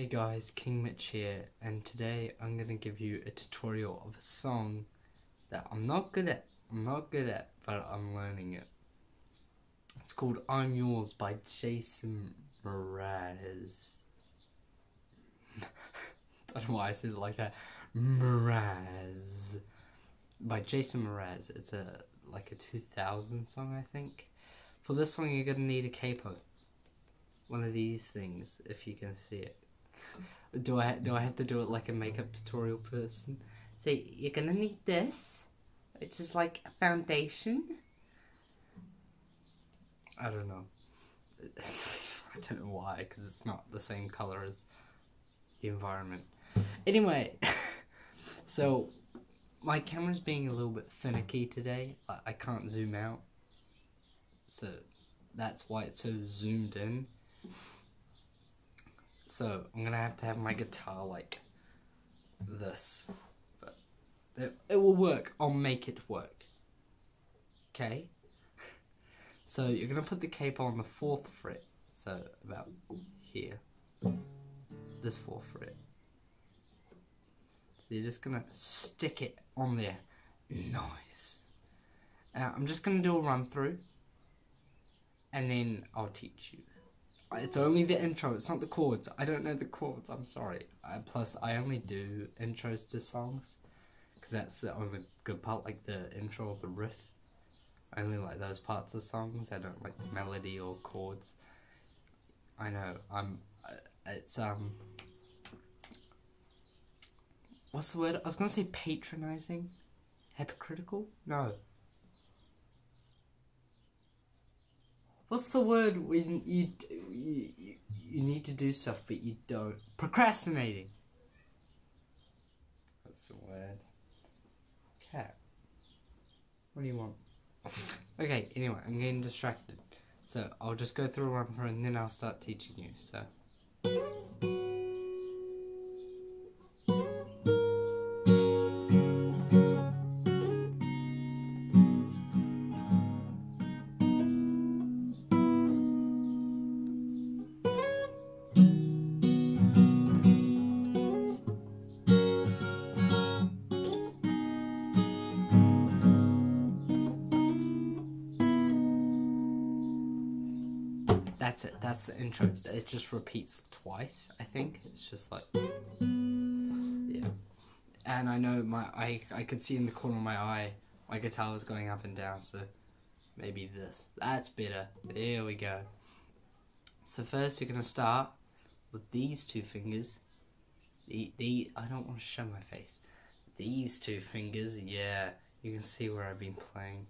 Hey guys, King Mytch here, and today I'm gonna give you a tutorial of a song that I'm not good at. I'm not good at, but I'm learning it. It's called I'm Yours by Jason Mraz. I Don't know why I said it like that. Mraz. By Jason Mraz. It's a like a 2000 song, I think. For this song, you're gonna need a capo. One of these things, if you can see it. Do I do I have to do it like a makeup tutorial person? So you're gonna need this, which is like a foundation. I don't know. I don't know why, because it's not the same color as the environment. Anyway, so my camera's being a little bit finicky today. I, I can't zoom out, so that's why it's so zoomed in. So I'm gonna have to have my guitar like this, but it, it will work. I'll make it work. Okay. So you're gonna put the capo on the fourth fret, so about here, this fourth fret. So you're just gonna stick it on there. Nice. Now I'm just gonna do a run through, and then I'll teach you. It's only the intro. It's not the chords. I don't know the chords. I'm sorry. Uh, plus, I only do intros to songs because that's the only good part. Like the intro or the riff. I only like those parts of songs. I don't like melody or chords. I know. I'm. Uh, it's um. What's the word? I was gonna say patronizing, hypocritical. No. What's the word when you, you you need to do stuff but you don't? Procrastinating. That's the word. Cat. What do you want? okay. Anyway, I'm getting distracted, so I'll just go through one for and then I'll start teaching you. So. That's it. That's the intro. It just repeats twice. I think it's just like yeah. And I know my I I could see in the corner of my eye my guitar was going up and down. So maybe this. That's better. There we go. So first you're gonna start with these two fingers. The the I don't want to show my face. These two fingers. Yeah, you can see where I've been playing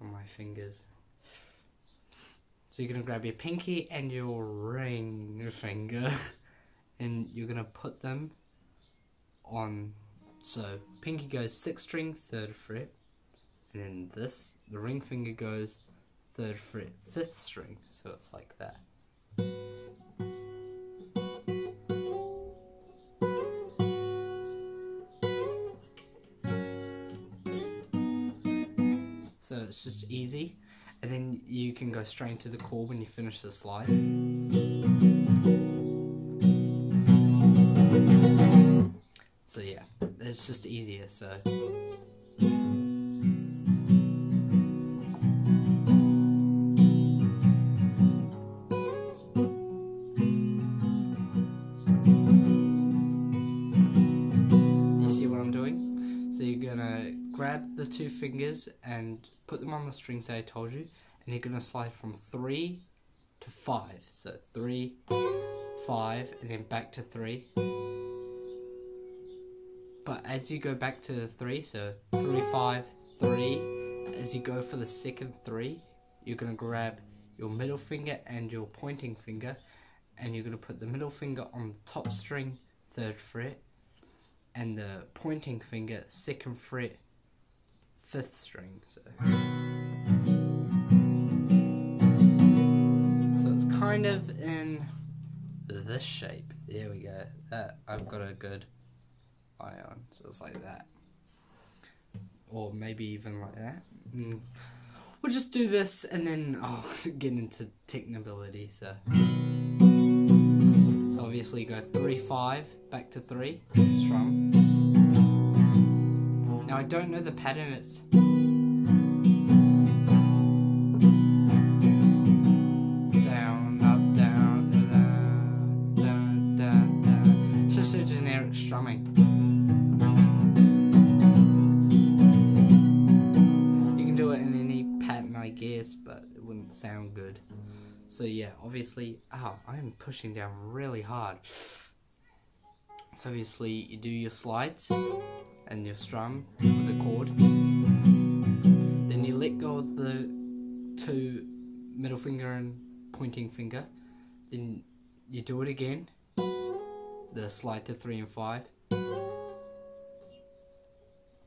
on my fingers. So you're gonna grab your pinky and your ring finger, and you're gonna put them on. So pinky goes sixth string, third fret, and then this the ring finger goes third fret, fifth string. So it's like that. So it's just easy and then you can go straight into the chord when you finish the slide. So yeah, it's just easier. So. Two fingers and put them on the strings that I told you, and you're gonna slide from three to five. So three, five, and then back to three. But as you go back to the three, so three, five, three, as you go for the second three, you're gonna grab your middle finger and your pointing finger, and you're gonna put the middle finger on the top string, third fret, and the pointing finger, second fret, fifth string. So. so it's kind of in this shape. There we go. That I've got a good eye on. So it's like that. Or maybe even like that. Mm. We'll just do this and then I'll get into technability. So, so obviously go three five back to three strum. Now I don't know the pattern. It's down up down down down down. It's just a generic strumming. You can do it in any pattern, I guess, but it wouldn't sound good. So yeah, obviously, oh, I'm pushing down really hard. So obviously, you do your slides and your strum with the chord. Then you let go of the two middle finger and pointing finger. Then you do it again. The slide to three and five.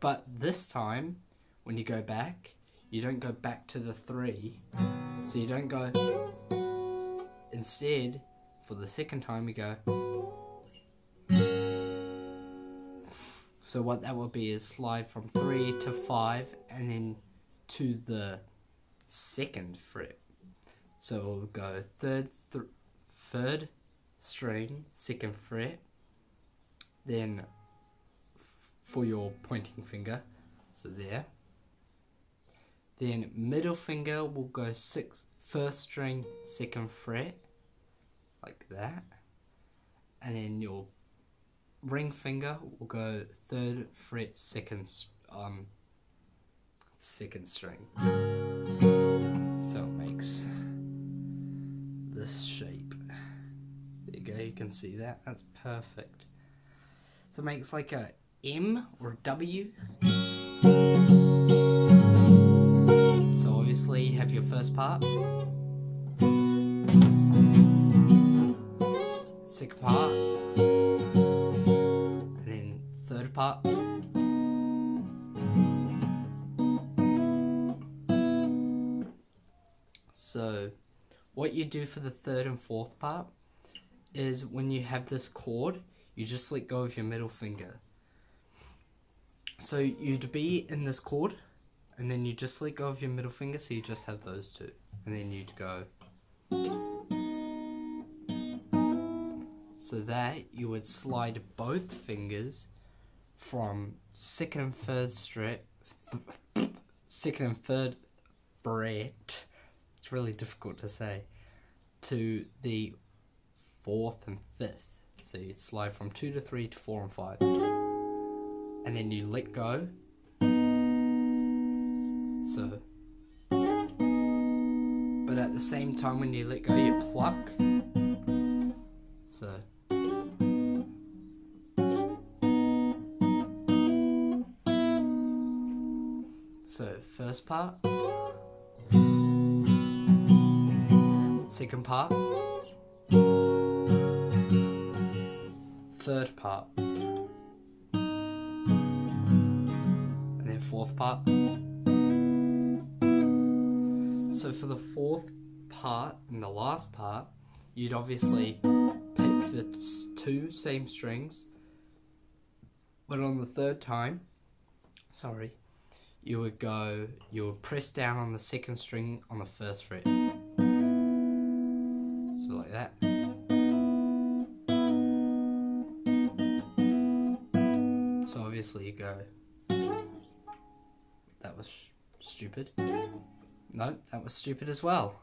But this time, when you go back, you don't go back to the three. So you don't go. Instead, for the second time, you go. So what that will be is slide from three to five, and then to the second fret. So we'll go third, th- third string, second fret. Then for your pointing finger, so there. Then middle finger will go six, first string, second fret, like that. And then your ring finger will go third fret, second, um, second string. So it makes this shape. There you go, you can see that. That's perfect. So it makes like a M or a W. So obviously you have your first part. Second part. Part. So what you do for the third and fourth part is when you have this chord, you just let go of your middle finger. So you'd be in this chord, and then you just let go of your middle finger, so you just have those two. And then you'd go. So that you would slide both fingers from second and third fret, second and third fret. It's really difficult to say. To the fourth and fifth. So you'd slide from two to three to four and five. And then you let go. So. But at the same time, when you let go, you pluck. So, first part. Second part. Third part. And then fourth part. So for the fourth part and the last part, you'd obviously pick the two same strings, but on the third time, sorry, you would go, you would press down on the second string on the first fret. So like that. So obviously you go. That was stupid. No, that was stupid as well.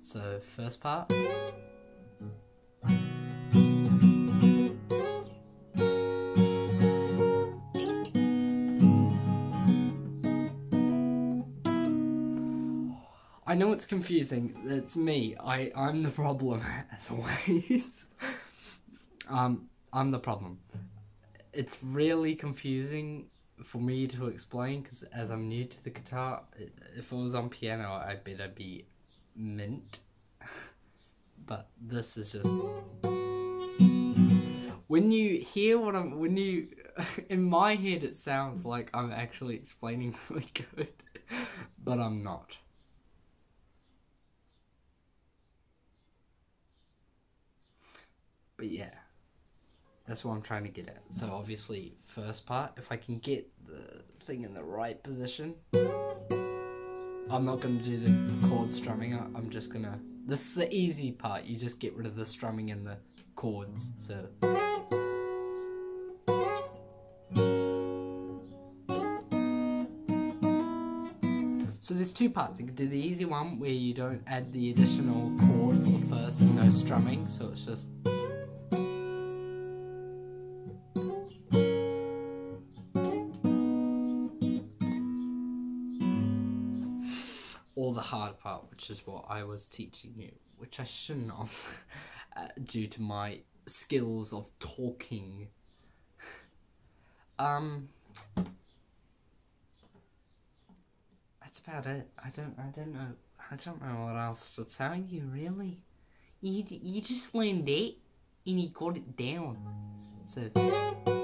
So first part. Know it's confusing. It's me. I I'm the problem as always. um, I'm the problem. It's really confusing for me to explain because as I'm new to the guitar, if it was on piano, I bet I'd be mint. but this is just when you hear what I'm when you in my head it sounds like I'm actually explaining really good, but I'm not. But yeah, that's what I'm trying to get at. So obviously, first part, if I can get the thing in the right position, I'm not gonna do the chord strumming. I'm just gonna This is the easy part. You just get rid of the strumming and the chords. So. So there's two parts. You can do the easy one where you don't add the additional chord for the first and no strumming, so it's just. Or the hard part, which is what I was teaching you, which I shouldn't have, uh, due to my skills of talking. Um, that's about it. I don't. I don't know. I don't know what else to tell you. Really, you you just learned it and you got it down. So.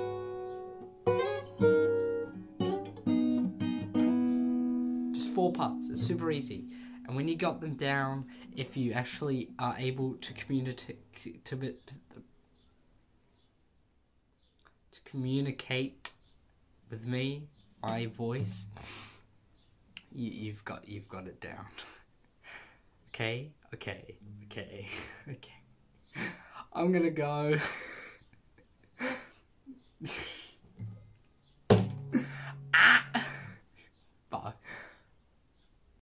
Four parts. It's super easy. And when you got them down, if you actually are able to communicate to be, to communicate with me, my voice, you, you've got you've got it down. okay, okay, okay, okay. I'm gonna go.